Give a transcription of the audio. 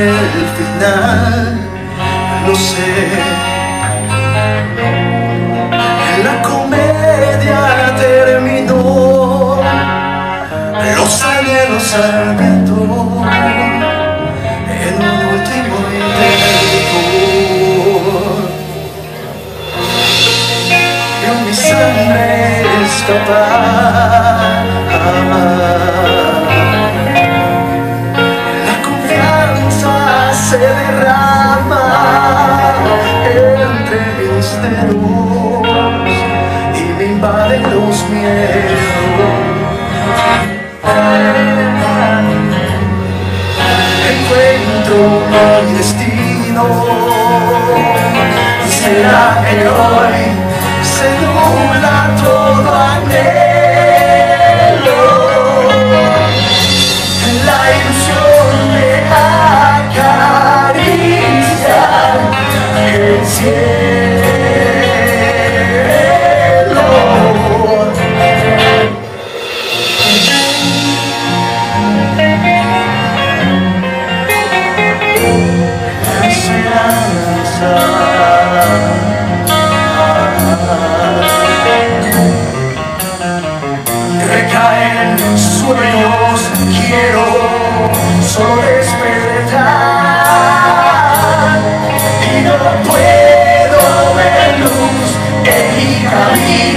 el final, lo sé. La comedia terminó, los anhelos al viento, en un último intento. Vio mi sangre escapar. Y me invaden los miedos. Encuentro mi destino. Será que hoy se nubla todo anhelo. La ilusión me acaricia el cielo. Recaen sueños, quiero solo despertar y no puedo ver luz en mi camino.